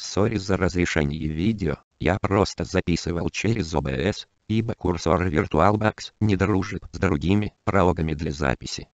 Сори за разрешение видео, я просто записывал через OBS, ибо курсор VirtualBox не дружит с другими прологами для записи.